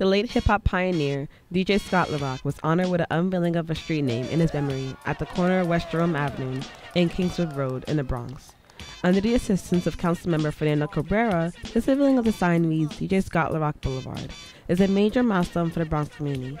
The late hip hop pioneer, DJ Scott La Rock, was honored with an unveiling of a street name in his memory at the corner of West Jerome Avenue and Kingswood Road in the Bronx. Under the assistance of Councilmember Fernando Cabrera, the unveiling of the sign reads DJ Scott La Rock Boulevard is a major milestone for the Bronx community.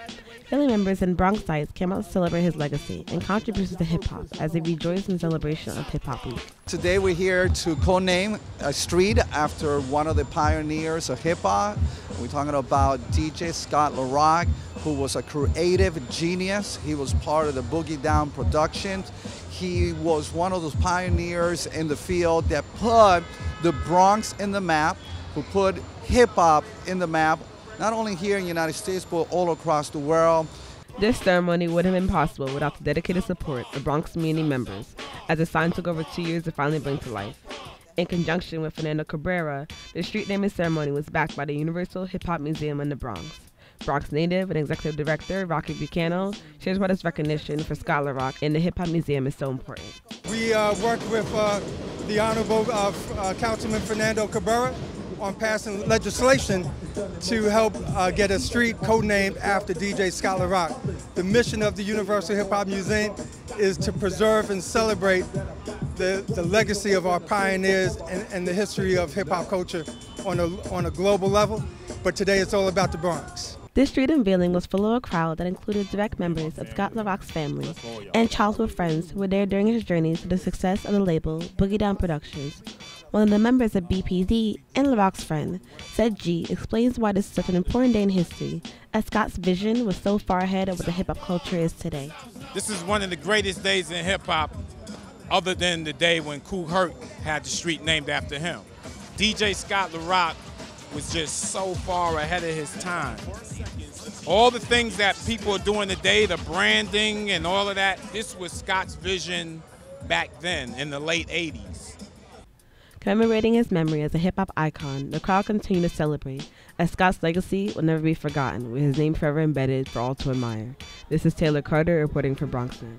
Family members and Bronxites came out to celebrate his legacy and contributions to hip hop as they rejoice in celebration of Hip Hop Week. Today we're here to co-name a street after one of the pioneers of hip hop. We're talking about DJ Scott La Rock, who was a creative genius. He was part of the Boogie Down production. He was one of those pioneers in the field that put the Bronx in the map, who put hip hop in the map not only here in the United States, but all across the world. This ceremony wouldn't have been possible without the dedicated support of Bronx community members, as the sign took over two years to finally bring to life. In conjunction with Fernando Cabrera, the street naming ceremony was backed by the Universal Hip Hop Museum in the Bronx. Bronx native and executive director Rocky Bucano shares why this recognition for Scott Rock in the Hip Hop Museum is so important. We uh, worked with uh, the Honorable uh, uh Councilman Fernando Cabrera on passing legislation to help uh, get a street codenamed after DJ Scott La Rock. The mission of the Universal Hip Hop Museum is to preserve and celebrate the, the legacy of our pioneers and, and the history of hip hop culture on a, on a global level. But today it's all about the Bronx. This street unveiling was full of a crowd that included direct members of Scott La Rock's family and childhood friends who were there during his journey to the success of the label Boogie Down Productions. One of the members of BDP and La Rock's friend, said G, explains why this is such an important day in history, as Scott's vision was so far ahead of what the hip hop culture is today. This is one of the greatest days in hip hop, other than the day when Kool Herc had the street named after him. DJ Scott La Rock was just so far ahead of his time. All the things that people are doing today, the branding and all of that, this was Scott's vision back then in the late 80s. Commemorating his memory as a hip hop icon, the crowd continued to celebrate, as Scott's legacy will never be forgotten, with his name forever embedded for all to admire. This is Taylor Carter reporting for BronxNet.